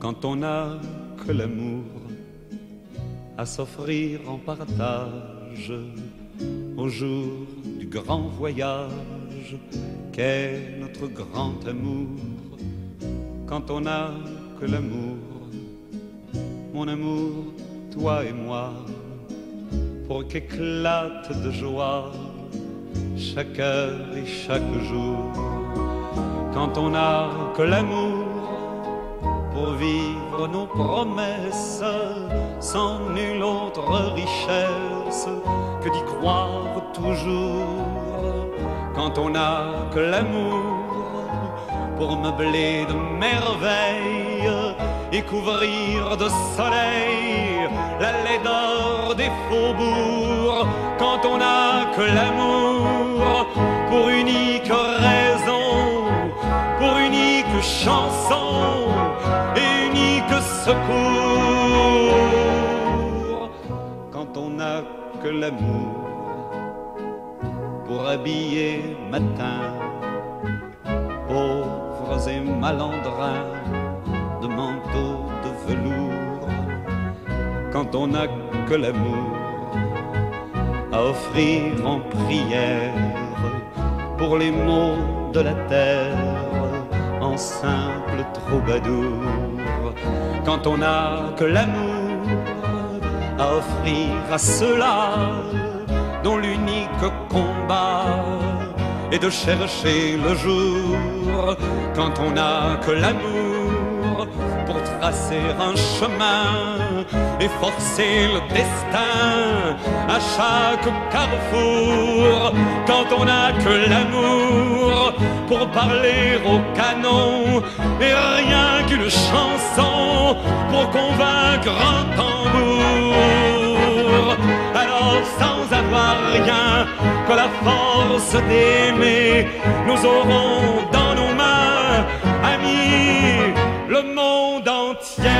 quand on n'a que l'amour à s'offrir en partage au jour du grand voyage qu'est notre grand amour. Quand on n'a que l'amour, mon amour, toi et moi, pour qu'éclate de joie chaque heure et chaque jour. Quand on n'a que l'amour pour vivre nos promesses sans nulle autre richesse que d'y croire toujours. Quand on n'a que l'amour pour meubler de merveilles et couvrir de soleil la laideur des faubourgs. Quand on n'a que l'amour pour unique raison, pour unique chanson secours. Quand on n'a que l'amour pour habiller matin pauvres et malandrins de manteaux de velours. Quand on n'a que l'amour à offrir en prière pour les maux de la terre en simple troubadour. Quand on n'a que l'amour à offrir à ceux-là dont l'unique combat est de chercher le jour. Quand on n'a que l'amour pour tracer un chemin et forcer le destin à chaque carrefour. Quand on n'a que l'amour pour parler au canon et rien une chanson pour convaincre un tambour. Alors sans avoir rien que la force d'aimer, nous aurons dans nos mains, amis, le monde entier.